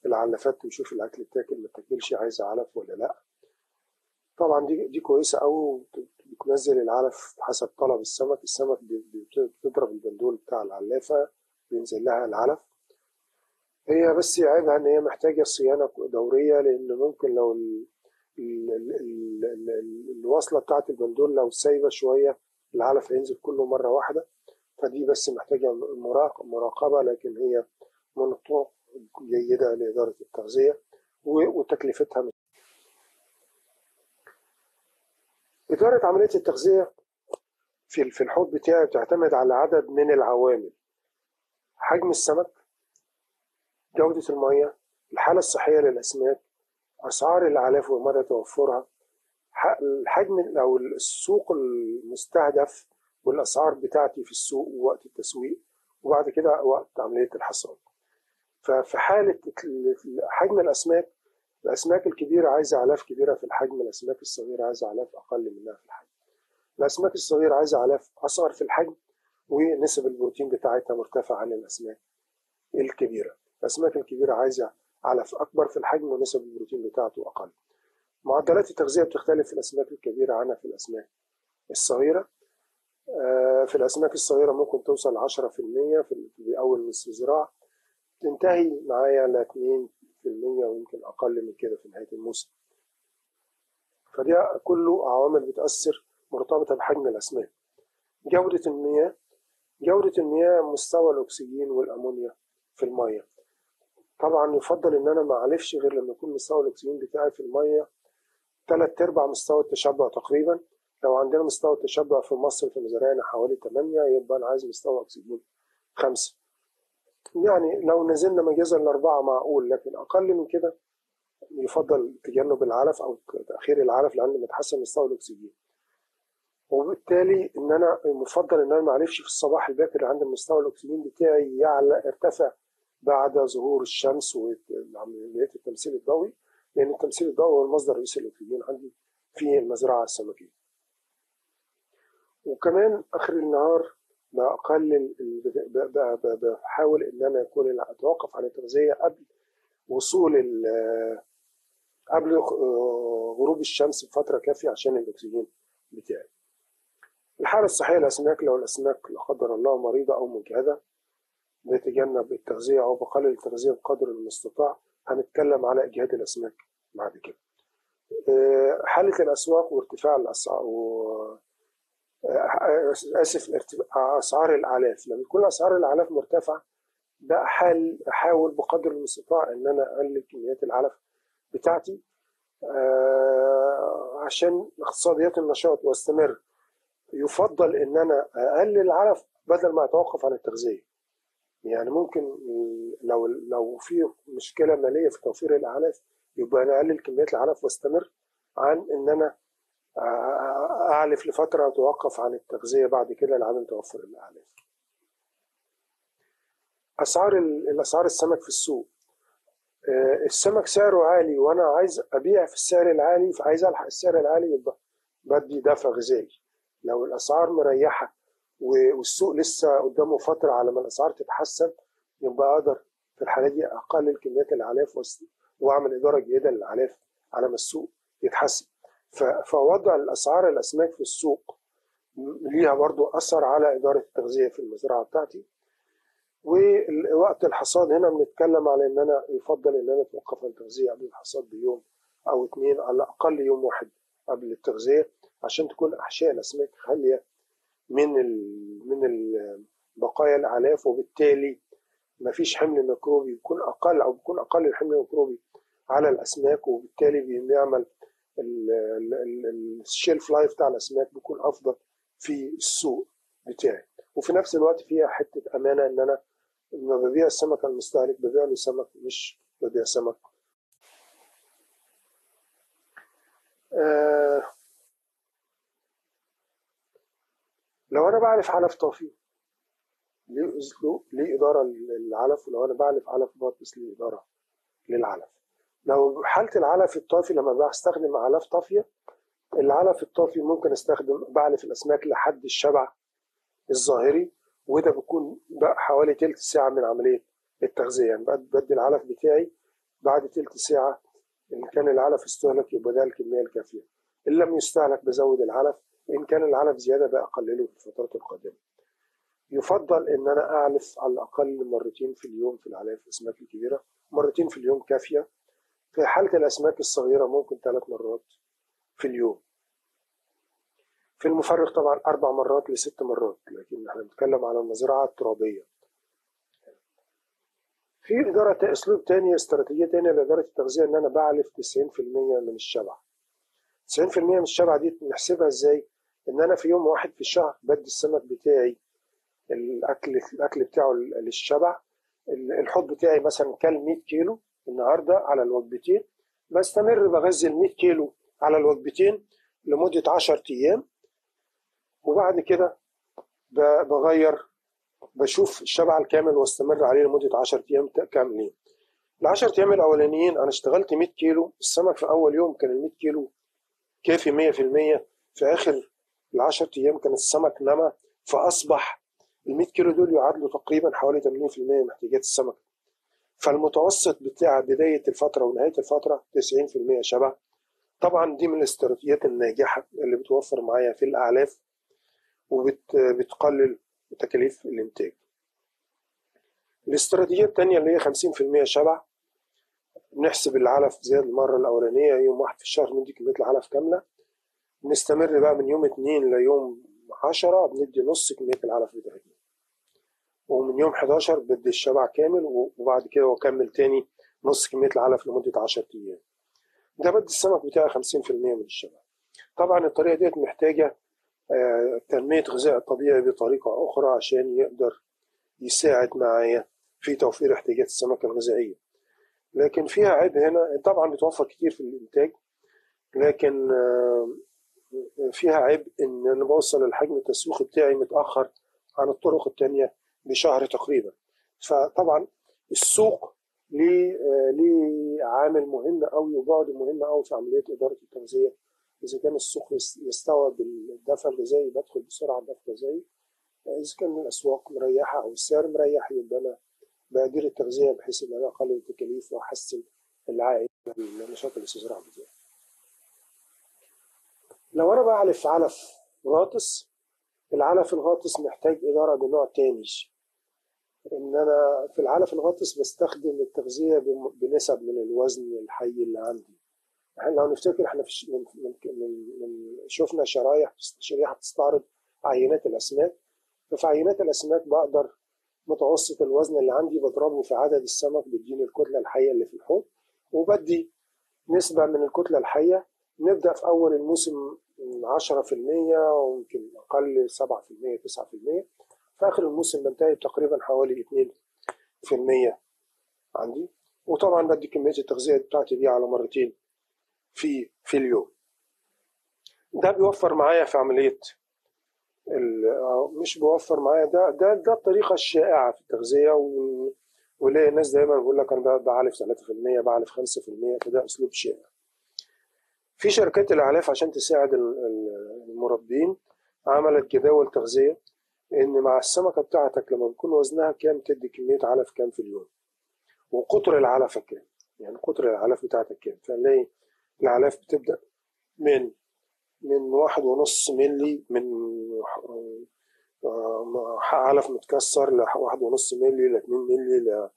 العلفات ويشوف الأكل بتاكل ما تاكلش عايزه علف ولا لأ. طبعا دي دي كويسة قوي بتنزل العلف حسب طلب السمك. السمك بتضرب البندول بتاع العلافة بينزل لها العلف. هي بس عيبها إن هي محتاجة صيانة دورية لأن ممكن لو ال ال ال ال الوصلة بتاعت البندول لو سايبة شوية العلف هينزل كله مرة واحدة. فدي بس محتاجة مراقبة لكن هي من الطرق جيدة لإدارة التغذية وتكلفتها إدارة عملية التغذية في في الحوض بتاعي بتعتمد على عدد من العوامل حجم السمك جودة المية الحالة الصحية للأسماك أسعار الأعلاف ومدى توفرها. الحجم أو السوق المستهدف والأسعار بتاعتي في السوق ووقت التسويق وبعد كده وقت عملية الحصاد. ففي حالة حجم الأسماك الأسماك الكبيرة عايزة أعلاف كبيرة في الحجم الأسماك الصغيرة عايزة أعلاف أقل منها في الحجم. الأسماك الصغيرة عايزة أعلاف أصغر في الحجم ونسب البروتين بتاعتها مرتفعة عن الأسماك الكبيرة. الأسماك الكبيرة عايزة علف أكبر في الحجم ونسب البروتين بتاعته أقل. معدلات التغذية بتختلف في الأسماك الكبيرة عنها في الأسماك الصغيرة. آه، في الأسماك الصغيرة ممكن توصل 10% في أول نصف زراعة. تنتهي معايا ل 2% ويمكن أقل من كده في نهاية الموسم. فدي كله عوامل بتأثر مرتبطة بحجم الأسماك. جودة المياه. جودة المياه مستوى الأكسجين والأمونيا في المية طبعا يفضل إن أنا ما أعلفش غير لما يكون مستوى الأكسجين بتاعي في المية تلات أرباع مستوى التشبع تقريبا. لو عندنا مستوى التشبع في مصر في مزارعنا حوالي 8 يبقى أنا عايز مستوى أكسجين خمسة. يعني لو نزلنا مجازا لأربعة معقول لكن أقل من كده يفضل تجنب العلف أو تأخير العلف لأن بتحسن مستوى الأكسجين. وبالتالي إن أنا المفضل إن أنا ما أعرفش في الصباح الباكر عند مستوى الأكسجين بتاعي يعلى ارتفع بعد ظهور الشمس وعمليات التمثيل الضوئي لأن التمثيل الضوئي هو المصدر الرئيسي للاكسجين عندي في المزرعة السمكية. وكمان آخر النهار بقلل بحاول إن أنا أكون أتوقف عن التغذية قبل وصول قبل غروب الشمس بفترة كافية عشان الأكسجين بتاعي. الحالة الصحية للأسماك لو الأسماك لا قدر الله مريضة أو مجهدة نتجنب التغذية أو بقلل التغذية بقدر المستطاع هنتكلم على إجهاد الأسماك بعد كده. آه، حالة الأسواق وارتفاع الأسعار و... آه، آسف أسعار الأعلاف. لما تكون أسعار الأعلاف مرتفعة ده حال أحاول بقدر المستطاع إن أنا أقلل كميات العلف بتاعتي آه، عشان اقتصاديات النشاط واستمر. يفضل إن أنا أقلل العلف بدل ما أتوقف عن التغذية. يعني ممكن لو لو في مشكلة مالية في توفير الاعلاف يبقى أنا أقلل كميات العلف وأستمر عن إن أنا أعلف لفترة أتوقف عن التغذية بعد كده لعدم توفر الاعلاف أسعار الأسعار السمك في السوق. آه، السمك سعره عالي وأنا عايز أبيع في السعر العالي فعايز ألحق السعر العالي يبقى بدي دفع غذائي. لو الأسعار مريحة والسوق لسه قدامه فترة على ما الأسعار تتحسن يبقى أقدر في الحالة دي أقلل كميات الاعلاف وأعمل إدارة جيدة للاعلاف على ما السوق يتحسن. فوضع الأسعار الأسماك في السوق ليها برضو أثر على إدارة التغذية في المزرعة بتاعتي. ووقت الحصاد هنا بنتكلم على إن أنا يفضل إن أنا أتوقف عن التغذية قبل الحصاد بيوم أو اثنين على الأقل يوم واحد قبل التغذية عشان تكون أحشاء الأسماك خالية من من بقايا الأعلاف وبالتالي ما فيش حمل ميكروبي بيكون أقل أو بيكون أقل الحمل الميكروبي على الأسماك وبالتالي بيعمل ال shelf life بتاع الأسماك بيكون أفضل في السوق بتاعي. وفي نفس الوقت فيها حتة أمانة إن أنا لما ببيع السمك المستهلك ببيع له سمك مش ببيع سمك. آه لو أنا بعرف علف طافي ليه أسلوب ليه إدارة للعلف ولو أنا بعرف علف باطس ليه إدارة للعلف لو حالة العلف الطافي لما بستخدم علف طافية العلف الطافي ممكن أستخدم بعلف الأسماك لحد الشبع الظاهري وده بيكون بقى حوالي تلت ساعة من عملية التغذية. يعني بدي العلف بتاعي بعد تلت ساعة إن كان العلف استهلك يبقى ده الكمية الكافية. إن لم يستهلك بزود العلف إن كان العلف زيادة بقلله في الفترات القادمة. يفضل إن أنا أعلف على الأقل مرتين في اليوم في العلاف الأسماك الكبيرة. مرتين في اليوم كافية. في حالة الأسماك الصغيرة ممكن ثلاث مرات في اليوم. في المفرغ طبعا أربع مرات لست مرات لكن إحنا بنتكلم على المزرعة الترابية في إدارة أسلوب تاني استراتيجية تانية لإدارة التغذية إن أنا بعلف 90% من الشبع. 90% من الشبع دي نحسبها إزاي؟ إن أنا في يوم واحد في الشهر بدي السمك بتاعي الأكل الأكل بتاعه للشبع الحوض بتاعي مثلا كل 100 كيلو النهارده على الوجبتين بستمر بغذي ال 100 كيلو على الوجبتين لمدة 10 أيام. وبعد كده بغير بشوف الشبع الكامل واستمر عليه لمدة 10 أيام كاملين. ال 10 أيام الأولانيين أنا اشتغلت 100 كيلو السمك في أول يوم كان ال 100 كيلو كافي 100% في آخر ال 10 أيام كان السمك نما فأصبح ال 100 كيلو دول يعادلوا تقريبا حوالي 80% من احتياجات السمك. فالمتوسط بتاع بداية الفترة ونهاية الفترة 90% شبع طبعا دي من الاستراتيجيات الناجحة اللي بتوفر معايا في الأعلاف وبتقلل تكاليف الإنتاج. الاستراتيجية التانية اللي هي 50% شبع نحسب العلف زي المرة الأولانية يوم واحد في الشهر ندي كمية العلف كاملة. نستمر بقى من يوم اتنين ليوم عشرة بندي نص كمية العلف بتاعتنا ومن يوم 11 بدي الشبع كامل وبعد كده واكمل تاني نص كمية العلف لمدة 10 أيام. ده بدي السمك بتاعي 50% من الشبع. طبعا الطريقة ديت محتاجة تنمية غذاء طبيعي بطريقة أخرى عشان يقدر يساعد معايا في توفير احتياجات السمكة الغذائية. لكن فيها عيب هنا طبعا بتوفر كتير في الإنتاج لكن فيها عيب إن أنا بوصل الحجم التسويقي بتاعي متأخر عن الطرق التانية بشهر تقريبا. فطبعا السوق ليه ليه عامل مهم قوي وبعد مهم قوي في عملية إدارة التغذية. إذا كان السوق يستوعب الدفع الغذائي بدخل بسرعة الدفع الغذائي. إذا كان الأسواق مريحة أو السعر مريح يبقى أنا بادير التغذية بحيث إن أنا أقلل التكاليف وأحسن العائد لنشاط الاستزراع بتاعي. لو أنا بعلف علف غاطس العلف الغاطس محتاج إدارة بنوع تاني. إن أنا في العلف الغاطس بستخدم التغذية بنسب من الوزن الحي اللي عندي. إحنا لو نفتكر إحنا في من من من, شفنا شرايح شريحة بتستعرض عينات الأسماك. ففي عينات الأسماك بقدر متوسط الوزن اللي عندي بضربه في عدد السمك بيديني الكتلة الحية اللي في الحوض. وبدي نسبة من الكتلة الحية. نبدأ في أول الموسم 10% ويمكن أقل 7% 9% في آخر الموسم بنتهي تقريبا حوالي 2% عندي؟ وطبعا بدي كمية التغذية بتاعتي دي على مرتين في في اليوم. ده بيوفر معايا في عملية مش بيوفر معايا ده ده ده الطريقة الشائعة في التغذية و... ولاقي الناس دايما بيقول لك أنا بعلف 3% بعلف 5% فده أسلوب شائع. في شركات الأعلاف عشان تساعد المربين عملت جداول تغذيه إن مع السمكة بتاعتك لما بيكون وزنها كام تدي كمية علف كام في اليوم. وقطر العلفه كام يعني قطر العلف بتاعتك كام. فنلاقي العلاف بتبدأ من من واحد ونص ملي من علف متكسر لواحد ونص ملي لاتنين ملي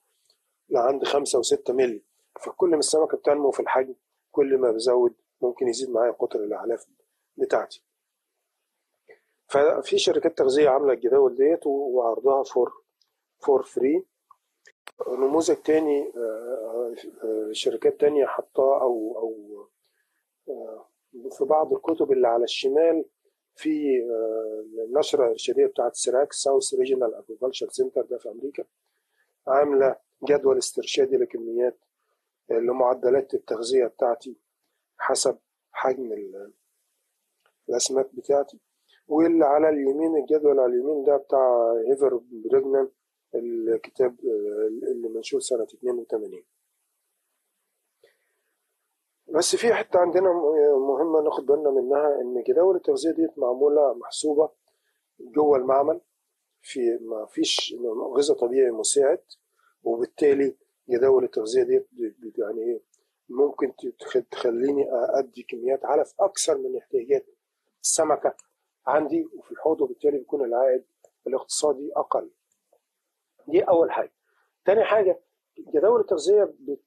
لعند خمسة وستة ملي فكل ما السمكة بتنمو في الحجم كل ما بزود ممكن يزيد معايا قطر الأعلاف بتاعتي. ففي شركات تغذية عاملة الجداول ديت وعرضها for for free نموذج تاني شركات تانية حطاه أو أو في بعض الكتب اللي على الشمال في النشرة الإرشادية بتاعت SRAC South Regional Aquaculture Center ده في أمريكا. عاملة جدول استرشادي لكميات لمعدلات التغذية بتاعتي. حسب حجم الأسماك بتاعتي. واللي على اليمين الجدول على اليمين ده بتاع هيفر بريجنان الكتاب اللي منشور سنة 82 بس في حتة عندنا مهمة ناخد بالنا منها إن جداول التغذية دي معمولة محسوبة جوه المعمل في ما فيش غذاء طبيعي مساعد وبالتالي جداول التغذية دي يعني ممكن تخليني أدي كميات علف أكثر من احتياجات السمكة عندي وفي الحوض وبالتالي بيكون العائد الاقتصادي أقل. دي أول حاجة. تاني حاجة جداول التغذية بت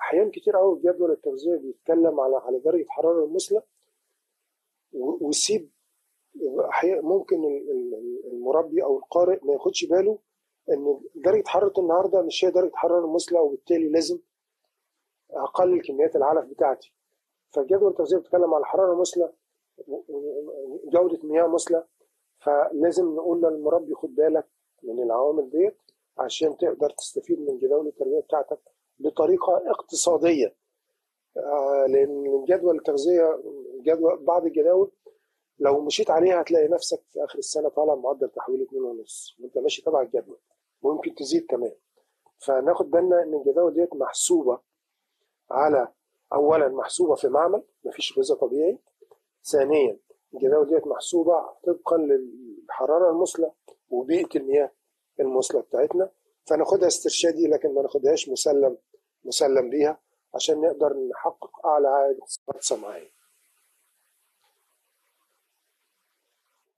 أحيان كتير قوي جدول التغذية بيتكلم على على درجة حرارة المثلى ويسيب ممكن المربي أو القارئ ما ياخدش باله إن درجة حرارة النهارده مش هي درجة حرارة المثلى وبالتالي لازم اقلل كميات العلف بتاعتي. فجدول التغذية بيتكلم على حراره مثلى جوده مياه مثلى فلازم نقول للمربي خد بالك من العوامل ديت عشان تقدر تستفيد من جداول التربيه بتاعتك بطريقة اقتصادية. آه، لأن جدول التغذية جدول بعض الجداول لو مشيت عليها هتلاقي نفسك في آخر السنة طالع معدل تحويل 2 ونص وأنت ماشي تبع الجدول وممكن تزيد كمان. فناخد بالنا إن الجداول ديت محسوبة على اولا محسوبة في معمل مفيش غذاء طبيعي. ثانيا الجداول ديت محسوبة طبقا للحرارة المثلى وبيئة المياه المثلى بتاعتنا. فناخدها استرشادي لكن ما ناخدهاش مسلم مسلم بيها عشان نقدر نحقق أعلى عائد صناعيه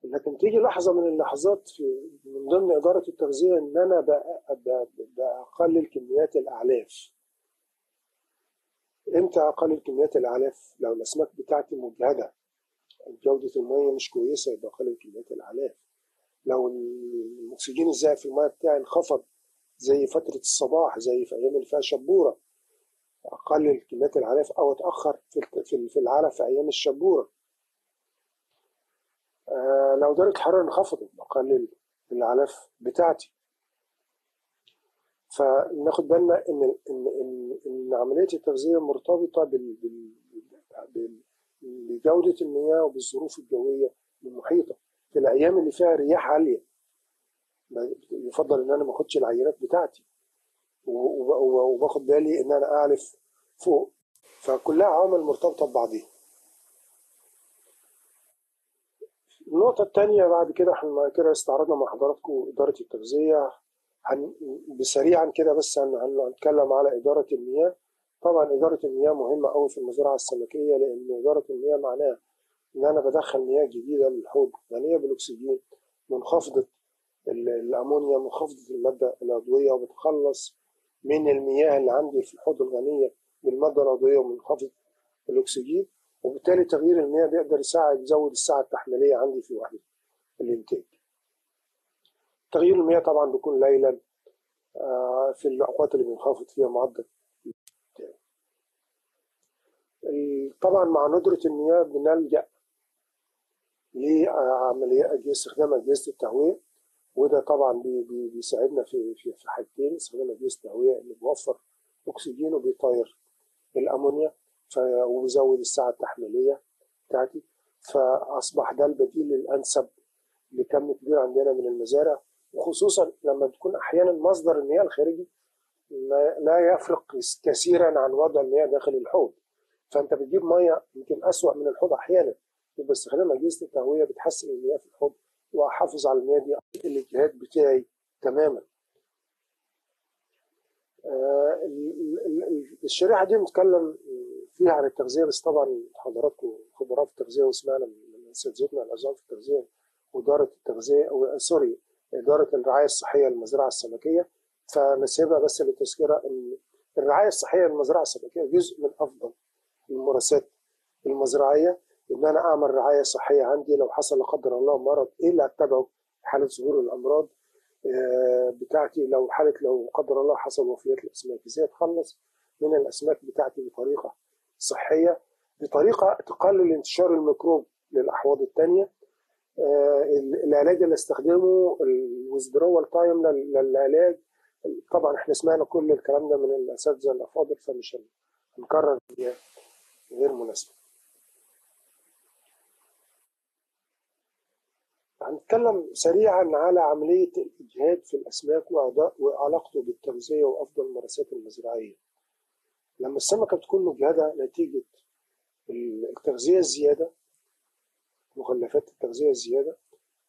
لكن تيجي لحظة من اللحظات في من ضمن إدارة التغذية إن أنا بقلل كميات الأعلاف. إمتى اقلل كميات الأعلاف؟ لو الأسماك بتاعتي مجهدة. جودة المية مش كويسة يبقى اقلل كميات الأعلاف. لو الاكسجين الزائد في المية بتاعي انخفض زي فترة الصباح زي في أيام اللي فيها شبورة اقلل كميات العلف أو أتأخر في في العلف في أيام الشبورة. آه لو درجة الحرارة انخفضت اقلل العلف بتاعتي. فناخد بالنا إن ان ان, إن عملية التغذية مرتبطة بال, بجودة المياه وبالظروف الجوية المحيطة. في الأيام اللي فيها رياح عالية يفضل إن أنا ما أخدش العينات بتاعتي وباخد بالي إن أنا اعرف فوق. فكلها عوامل مرتبطة ببعضيها النقطة الثانية بعد كده إحنا كده استعرضنا مع حضراتكم إدارة التغذية. هن بسريعا كده بس هنتكلم على إدارة المياه طبعا إدارة المياه مهمة أوي في المزرعة السمكية لأن إدارة المياه معناها إن أنا بدخل مياه جديدة للحوض غنية بالأكسجين منخفضة الأمونيا منخفضة المادة العضوية وبتخلص من المياه اللي عندي في الحوض الغنية بالمادة العضوية ومنخفض الأكسجين وبالتالي تغيير المياه بيقدر يساعد يزود السعة التحميلية عندي في وحدة الإنتاج. تغيير المياه طبعا بيكون ليلا آه، في الأوقات اللي بينخفض فيها معدل. طبعا مع ندرة المياه بنلجأ لعملية استخدام أجهزة التهوية وده طبعا بيساعدنا في في في حاجتين استخدام أجهزة التهوية اللي بيوفر أكسجين وبيطير الأمونيا وبيزود السعه التحميلية بتاعتي. فأصبح ده البديل الأنسب لكم كبير عندنا من المزارع. وخصوصا لما تكون أحيانا مصدر المياه الخارجي لا يفرق كثيرا عن وضع المياه داخل الحوض. فأنت بتجيب مية يمكن أسوأ من الحوض أحيانا يبقى استخدام أجهزة التهوية بتحسن المياه في الحوض وأحافظ على المياه دي الإجهاد بتاعي تماما. آه، الشريحة دي بنتكلم فيها عن التغذية بس طبعا حضراتكم خبراء في التغذية وسمعنا من اساتذتنا العظام في التغذية وإدارة التغذية أو سوري إدارة الرعاية الصحية للمزرعة السمكية فنسيبها بس للتذكرة إن الرعاية الصحية للمزرعة السمكية جزء من أفضل الممارسات المزرعية إن أنا أعمل رعاية صحية عندي لو حصل لا قدر الله مرض إيه اللي أتبعه حالة ظهور الأمراض آه، بتاعتي لو حالة لو قدر الله حصل وفيات الأسماك إزاي اتخلص من الأسماك بتاعتي بطريقة صحية بطريقة تقلل انتشار الميكروب للأحواض الثانية آه، العلاج اللي استخدمه ال withdrawal time للعلاج. طبعا إحنا سمعنا كل الكلام ده من الأساتذة الأفاضل فمش هنكرر غير مناسبة. هنتكلم سريعا على عملية الإجهاد في الأسماك وعلاقته بالتغذية وأفضل الممارسات المزرعية. لما السمكة تكون مجهدة نتيجة التغذية الزيادة مخلفات التغذية الزيادة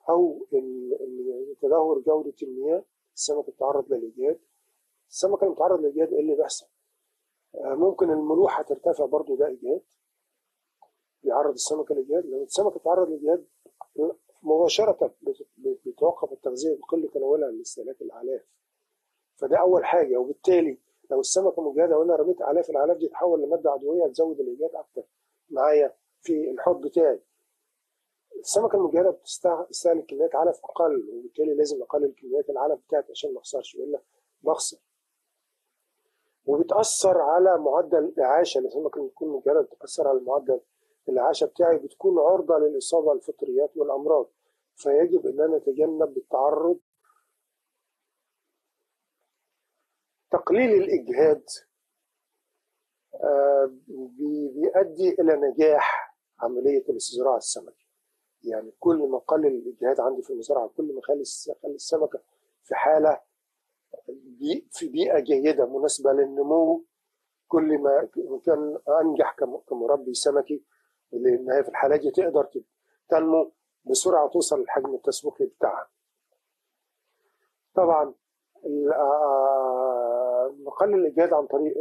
أو تدهور جودة المياه السمكة تتعرض للإجهاد. السمكة المتعرض للإجهاد إيه اللي بيحصل؟ آه، ممكن الملوحة ترتفع برضو ده إجهاد بيعرض السمكة للإجهاد. لما السمكة تتعرض للإجهاد مباشرة بتوقف التغذية بكل تناولها لاستهلاك الأعلاف. فده أول حاجة. وبالتالي لو السمكة مجهدة وأنا رميت أعلاف الأعلاف دي تحول لمادة عضوية تزود الإيجاد أكتر. معايا في الحوض بتاعي. السمكة المجهدة بتستهلك كميات علف أقل وبالتالي لازم أقلل كميات العلف بتاعتي عشان ما أخسرش وإلا بخسر. وبتأثر على معدل الإعاشة السمكة اللي بتكون بتأثر على معدل العاشة بتاعي بتكون عرضة للإصابة الفطريات والأمراض. فيجب أن أنا أتجنب التعرض. تقليل الإجهاد آه، بي- بيؤدي إلى نجاح عملية الاستزراع السمكي. يعني كل ما قلل الاجهاد عندي في المزرعه كل ما خلي الس- خلي السمكة في حالة في بيئة جيدة مناسبة للنمو كل ما كان أنجح كم- كمربي سمكي لأن هي في الحالة دي تقدر تنمو بسرعة توصل للحجم التسويقي بتاعها. طبعا ال- آه، نقلل الإجهاد عن طريق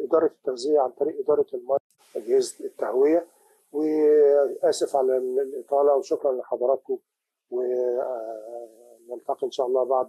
إدارة التغذية عن طريق إدارة الماء اجهزه التهوية وأسف على الإطالة وشكرا لحضراتكم ونلتقي إن شاء الله بعد